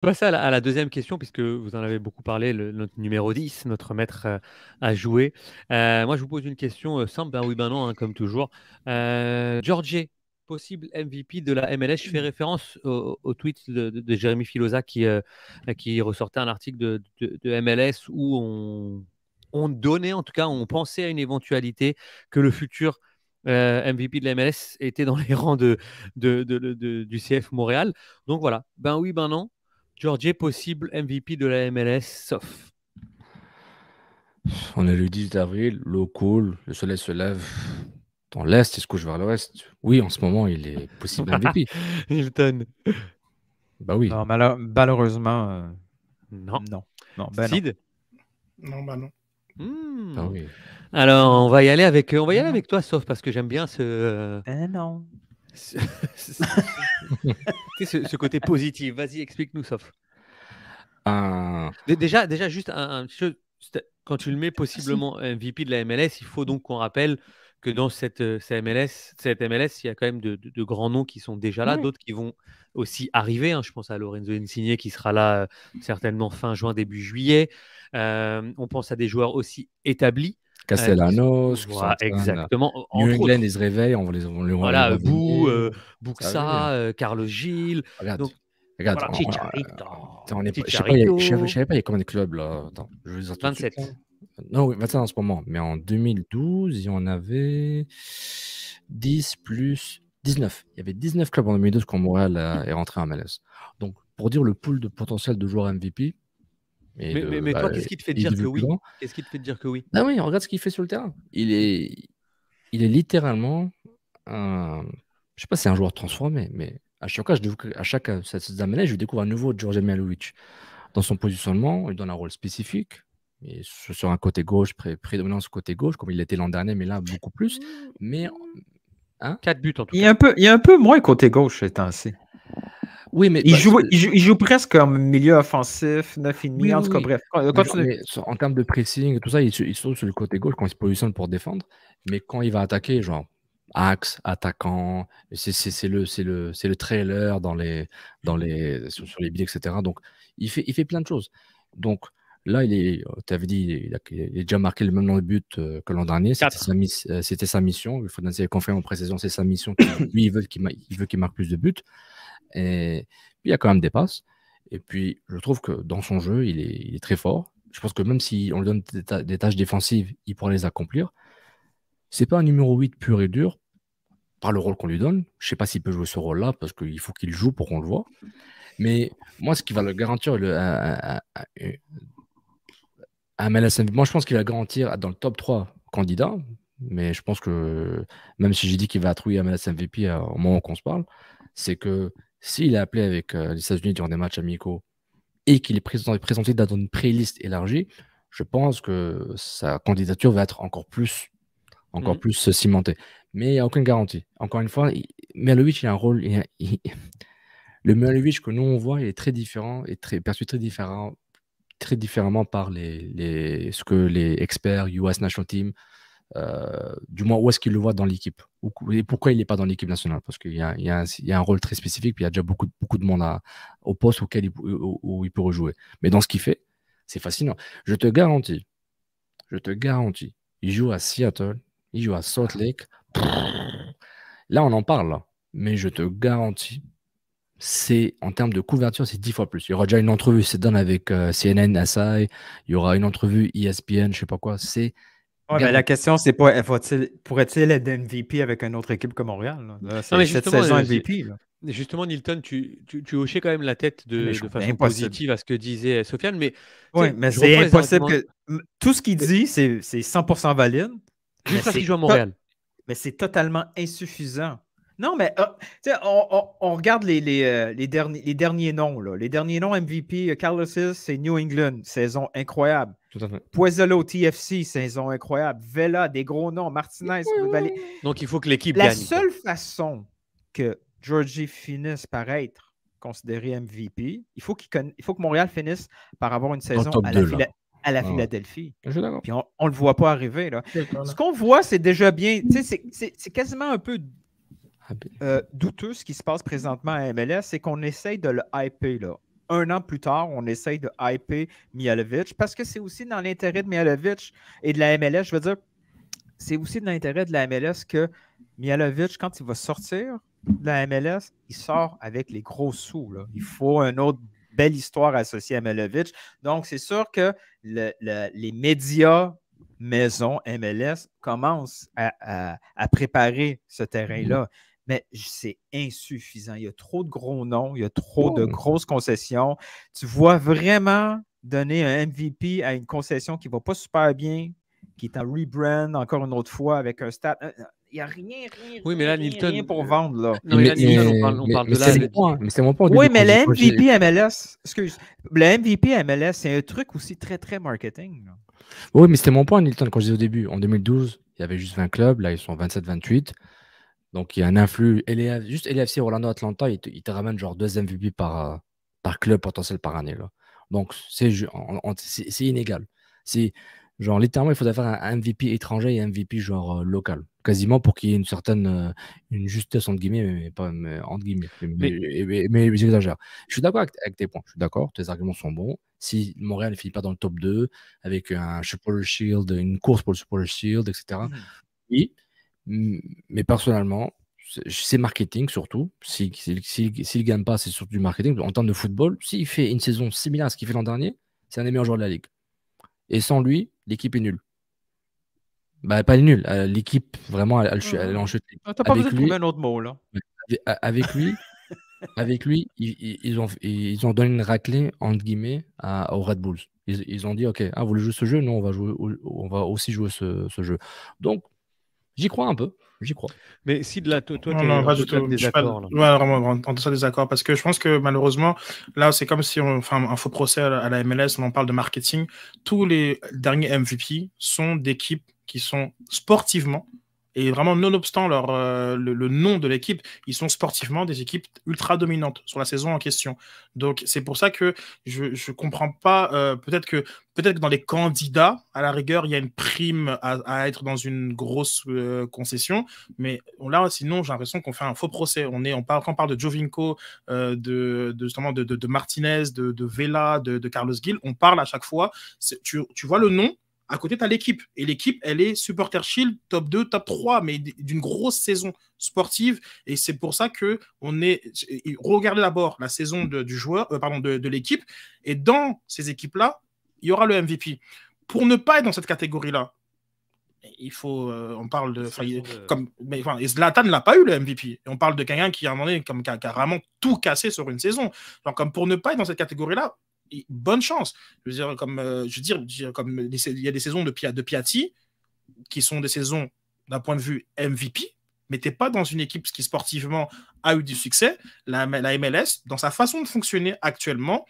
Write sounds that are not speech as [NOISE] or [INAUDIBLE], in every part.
passer à la, à la deuxième question, puisque vous en avez beaucoup parlé, le- notre numéro 10, notre maître euh, à jouer. Euh, moi, je vous pose une question euh, simple, ben oui, ben non, hein, comme toujours. Euh, Georgie, possible MVP de la MLS. Je fais référence au, tweet de, Jérémy Filosa qui, qui ressortait un article de, MLS où on, on donnait, en tout cas, on pensait à une éventualité que le futur MVP de la MLS était dans les rangs de- de- du CF Montréal. Donc voilà, ben oui, ben non. Georgie possible MVP de la MLS, sauf. On est le 10 avril, l'eau coule, le soleil se lève dans l'est et se couche vers l'ouest. Oui, en ce moment, il est possible [LAUGHS] MVP. Hilton. bah oui. Non, malheureusement, euh, Non. non. Non, ben non. Sid? Non, bah non. Hmm. Bah oui. Alors, on va y aller avec, on va y aller avec toi, sauf parce que j'aime bien ce, Ben non. [LAUGHS] ce, côté positif. Vas-y, explique-nous, sauf. Dé- Déjà, déjà juste un, un petit chose, c'est- quand tu le mets possiblement MVP de la MLS, il faut donc qu'on rappelle que dans cette, euh, cette MLS, cette MLS, il y a quand même de, de- de grands noms qui sont déjà là, Oui. d'autres qui vont aussi arriver. hein. Je pense à Lorenzo Insigne qui sera là euh, certainement fin juin, début juillet. Euh, on pense à des joueurs aussi établis. Castellanos, exactement. New Entre England, autres. ils se réveillent, on les on les- Voilà, Bou, euh, Ça Buxa, euh, Carlos Gilles. Regarde, donc, regarde. voilà, on- Chicharito. Attends, on est pas- je je savais pas, il y a combien de clubs là? Attends, je vais les dire tout de suite, 27. là. Non, oui, 27 en ce moment. Mais en 2012, il y en avait 10 plus 19. Il y avait 19 clubs en 2012 quand Montréal euh, est rentré en MLS. Donc, pour dire le pool de potentiel de joueurs MVP. Et Mais, mais bah, toi, qu'est-ce qui te fait il est dire que oui. Qu'est-ce qui te fait dire que oui Ah oui, regarde ce qu'il fait sur le terrain. Il est, il est littéralement un. Je sais pas si c'est un joueur transformé, mais à chaque fois, je découvre- à chaque euh, cette année, je découvre un nouveau George Mialovic. Dans son positionnement, il donne un rôle spécifique. Et sur un côté gauche, pré- prédominance côté gauche, comme il l'était l'an dernier, mais là, beaucoup plus. Mais 4 buts en tout Il cas. est un peu, il est un peu moins côté gauche ces temps-ci. Oui, mais Il bah, joue, il, joue, il joue presque comme milieu offensif, 9,5. Oui, en oui, tout cas, oui. bref. Mais mais en termes de pressing et tout ça, il, se- il se trouve sur le côté gauche quand il se positionne pour défendre. Mais quand il va attaquer, genre axe, attaquant, c'est c'est- c'est le, c'est le, c'est le trailer dans les, dans les, sur, sur les billets, etc. Donc, il fait, il fait plein de choses. Donc, là, il est, tu avais dit, il a, il a déjà marqué le même nombre de buts euh, que l'an dernier. C'était sa, euh, c'était sa mission. Il faut donner confirmé en pré-saison, c'est sa mission. Lui, il veut qu'il ma- il veut qu'il marque plus de buts. Et puis, il y a quand même des passes. Et puis, je trouve que dans son jeu, il est, très fort. Je pense que même si on lui donne des, tâches défensives, il pourra les accomplir. C'est pas un numéro 8 pur et dur par le rôle qu'on lui donne. Je sais pas s'il peut jouer ce rôle-là parce qu'il faut qu'il joue pour qu'on le voit. Mais moi, ce qui va le garantir le, moi, je pense qu'il va garantir dans le top 3 candidats. Mais je pense que même si j'ai dit qu'il va trouver MLS MVP euh, au moment où on se parle, c'est que s'il est appelé avec euh, les États-Unis durant des matchs amicaux et qu'il est présenté, présenté dans une playlist élargie, je pense que sa candidature va être encore plus, encore Mhm. plus cimentée. Mais il n'y a aucune garantie. Encore une fois, il- Mialovic, il a un rôle. il a- il- [LAUGHS] le Mialovic que nous on voit, il est très différent et très, perçu très, différent, très différemment par les, les, ce que les experts US National Team, euh, du moins où est-ce qu'ils le voient dans l'équipe et pourquoi il n'est pas dans l'équipe nationale? Parce qu'il y a, un, rôle très spécifique, puis il y a déjà beaucoup, de- monde au poste il, où, il peut rejouer. Mais dans ce qu'il fait, c'est fascinant. Je te garantis, je te garantis, il joue à Seattle, il joue à Salt Lake. Là, on en parle, mais je te garantis, c'est en termes de couverture, c'est dix fois plus. Il y aura déjà une entrevue, c'est donne avec euh, CNN, SI, il y aura une entrevue ESPN, je sais pas quoi. C'est Ouais, mais la question, c'est pas va-t-il- pourrait-il être MVP avec une autre équipe comme Montréal? là? Là, cette saison euh, MVP. là. Justement, Nilton, tu, tu, tu hochais quand même la tête de, façon impossible. positive à ce que disait Sofiane, mais Oui, mais c'est impossible que. Tout ce qu'il dit, c'est c'est 100% valide. juste parce qu'il joue à Montréal. Mais c'est totalement insuffisant. Non, mais euh, sais, on, on- on regarde les, les, euh, les derniers, les derniers noms. Là. Les derniers noms MVP, euh, Carlos Hill, c'est New England, saison incroyable. Tout à fait. Poisolo, TFC, saison incroyable. Vela, des gros noms. Martinez, Donc il faut que l'équipe La gagne. seule façon que Georgie finisse par être considéré MVP, il faut, qu'il conna- il faut que Montréal finisse par avoir une saison à la, deux, là. Phila- à la Ah ouais. Philadelphie. Je suis d'accord. Puis on ne le voit pas arriver. Là. Ce qu'on voit, c'est déjà bien. tu sais, C'est c'est- c'est quasiment un peu Ah, ben, euh, douteux ce qui se passe présentement à MLS, c'est qu'on essaye de le hyper. Là. Un an plus tard, on essaye de hyper Mialovic parce que c'est aussi dans l'intérêt de Mialovic et de la MLS. Je veux dire, c'est aussi dans l'intérêt de la MLS que Mialovic, quand il va sortir de la MLS, il sort avec les gros sous. Il faut une autre belle histoire associée à Mialovic. Donc, c'est sûr que les médias maison MLS commencent à, préparer ce terrain-là. Mais c'est insuffisant. Il y a trop de gros noms, il y a trop de grosses concessions. Tu vois vraiment donner un MVP à une concession qui ne va pas super bien, qui est en rebrand encore une autre fois avec un stat. Il n'y a rien, rien, oui, mais là, rien, pour vendre. Là. Non, mais, on parle, de là. Mais c'est mon point. Oui, mais le MVP MLS, excuse, le MVP MLS, c'est un truc aussi très, très marketing. Oui, mais c'était mon point, Nilton, quand je disais au début. En 2012, il y avait juste 20 clubs. Là, ils sont 27-28. Donc, il y a un influx. juste LFC, Orlando, Atlanta, ils te, ramènent genre deux MVP par, euh, par club potentiel par année. Là. Donc, c'est inégal. C'est genre, littéralement, il faudrait faire un MVP étranger et un MVP genre euh, local. Quasiment pour qu'il y ait une certaine euh, une justesse, entre guillemets, mais pas entre guillemets. Mais, mais, j'exagère. Je suis d'accord avec, tes points. Je suis d'accord. Tes arguments sont bons si Montréal ne finit pas dans le top 2 avec un Super Shield, une course pour le Super Shield, etc. Mmh. Oui, mais personnellement, c'est marketing surtout. S'il ne gagne pas, c'est surtout du marketing. En termes de football, s'il fait une saison similaire à ce qu'il fait l'an dernier, c'est un des meilleurs joueurs de la ligue. Et sans lui, l'équipe est nulle. Bah, pas nulle. Euh, l'équipe, vraiment, elle, elle, est en chute. Ah, t'as pas besoin de trouver un autre mot, là. Avec lui, avec lui, [LAUGHS] ils, ont, ils ont donné une raclée, entre guillemets, à, aux Red Bulls. Ils, ont dit, OK, ah, vous voulez jouer ce jeu? Nous, on va, jouer, on va aussi jouer ce, ce jeu. Donc, j'y crois un peu. J'y crois. Mais si de la, toi, non, non, pas du tout. Désaccord, ouais, vraiment, en ça désaccord. Parce que je pense que malheureusement, là, c'est comme si on fait un, faux procès à la MLS, on en parle de marketing. Tous les derniers MVP sont d'équipes qui sont sportivement et vraiment, nonobstant leur, euh, le, nom de l'équipe, ils sont sportivement des équipes ultra dominantes sur la saison en question. Donc, c'est pour ça que je ne comprends pas. Euh, peut-être que, peut dans les candidats, à la rigueur, il y a une prime à, être dans une grosse euh, concession. Mais là, sinon, j'ai l'impression qu'on fait un faux procès. On, est, on, parle, quand on parle de Jovinko, de, justement de, Martinez, de, de Vela, de, Carlos Gil, on parle à chaque fois. Tu, tu vois le nom à côté, tu as l'équipe. Et l'équipe, elle est Supporter Shield, top 2, top 3, mais d'une grosse saison sportive. Et c'est pour ça que on est. Regardez d'abord la saison du joueur, euh, pardon, de, l'équipe. Et dans ces équipes-là, il y aura le MVP. Pour ne pas être dans cette catégorie-là, il faut. Euh, on parle de. Comme, mais, enfin, Zlatan n'a pas eu le MVP. Et on parle de quelqu'un qui, à un moment donné, comme, qui a, vraiment tout cassé sur une saison. Donc, comme pour ne pas être dans cette bonne chance. Je veux dire, comme, euh, je veux dire, comme il y a des saisons de, Piatti qui sont des saisons d'un point de vue MVP, mais tu n'es pas dans une équipe qui sportivement a eu du succès. La, MLS, dans sa façon de fonctionner actuellement,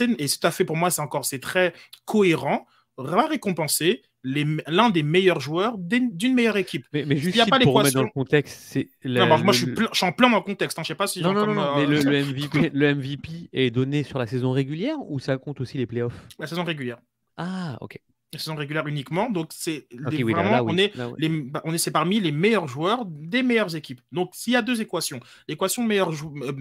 et tout à fait pour moi, c'est encore très cohérent, va récompenser l'un des meilleurs joueurs d'une meilleure équipe. Mais, mais juste y a pas pour remettre dans le contexte, c'est. moi, je, suis je, suis en plein dans le contexte. Hein. Je sais pas si. Non, non, non, mais le, MVP, le, [LAUGHS] MVP, est donné sur la saison régulière ou ça compte aussi les playoffs? La saison régulière. Ah, ok saison régulière uniquement. Donc, c'est vraiment, on, est on est c'est parmi les meilleurs joueurs des meilleures équipes. Donc, s'il y a deux équations, l'équation meilleur euh,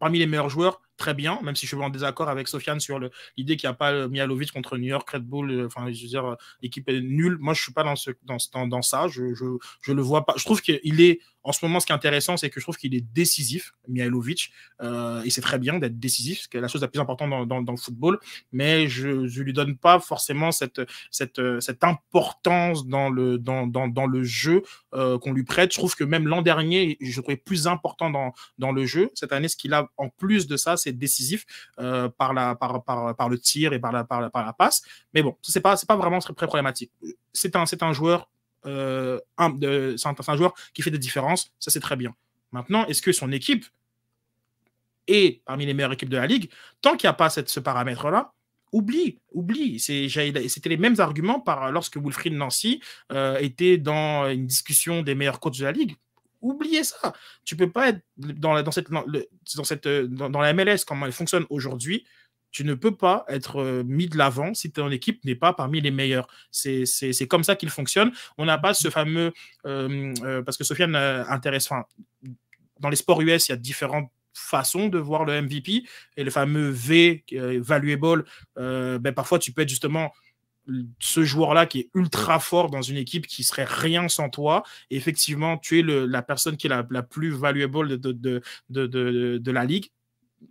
parmi les meilleurs joueurs, très bien, même si je suis en désaccord avec Sofiane sur l'idée qu'il n'y a pas Mialovic contre New York, Red Bull, euh, enfin, je veux dire, l'équipe est nulle. Moi, je suis pas dans, ce, dans, dans ça. Je, je, je, le vois pas. Je trouve qu'il est, en ce moment, ce qui est intéressant, c'est que je trouve qu'il est décisif, Mihailovic, euh, et c'est très bien d'être décisif, c'est la chose la plus importante dans, dans, le football, mais je ne lui donne pas forcément cette, cette, cette importance dans le, dans, dans, dans le jeu euh, qu'on lui prête. Je trouve que même l'an dernier, je trouvais plus important dans, dans le jeu. Cette année, ce qu'il a en plus de ça, c'est décisif euh, par, la, par, par, par, le tir et par la, par la, par la passe. Mais bon, ce n'est pas, pas vraiment très, très problématique. C'est un, un joueur euh, un, c'est un, joueur qui fait des différences, ça c'est très bien. Maintenant, est-ce que son équipe est parmi les meilleures équipes de la ligue? Tant qu'il n'y a pas cette, ce paramètre-là, oublie, oublie. C'était les mêmes arguments par, lorsque Wilfried Nancy euh, était dans une discussion des meilleurs coachs de la ligue. Oubliez ça. Tu peux pas être dans, dans, cette, dans, cette, dans la MLS, comment elle fonctionne aujourd'hui, tu ne peux pas être euh, mis de l'avant si ton équipe n'est pas parmi les meilleurs. C'est comme ça qu'il fonctionne. On n'a pas ce fameux. Euh, euh, parce que Sofiane intéresse. dans les sports US, il y a différentes façon de voir le MVP et le fameux V, valuable, ben parfois tu peux être justement ce joueur-là qui est ultra fort dans une équipe qui serait rien sans toi. Effectivement, tu es le, la personne qui est la, la plus valuable de, de, de, de, la ligue.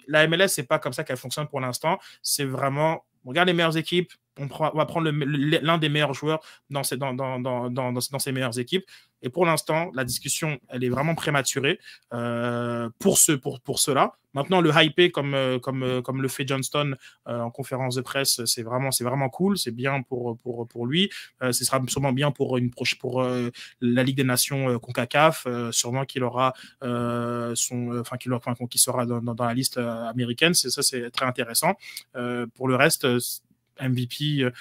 La MLS, c'est pas comme ça qu'elle fonctionne pour l'instant. C'est vraiment, regarde les meilleures équipes, on, va prendre l'un des meilleurs joueurs dans ces meilleures équipes. Et pour l'instant, la discussion, elle est vraiment prématurée euh, pour, ce, pour, cela. Maintenant, le hype, comme, euh, euh, comme le fait Johnston en conférence de presse, c'est vraiment, vraiment cool. C'est bien pour, lui. ce sera sûrement bien pour, une proche, pour la Ligue des Nations CONCACAF. sûrement qu'il aura son, enfin, qu'il sera dans, dans, la liste américaine. Ça, c'est très intéressant. pour le reste, MVP, euh,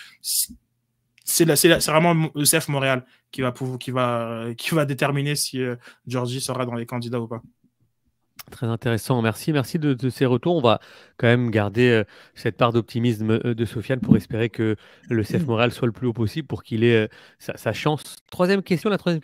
c'est vraiment ECF Montréal qui va, qui va, déterminer si euh, Georgie sera dans les candidats ou pas. Très intéressant, merci. Merci de, ces retours. On va quand même garder euh, cette part d'optimisme de Sofiane pour espérer que le CF Montréal soit le plus haut possible pour qu'il ait sa, sa, chance. Troisième question, la troisième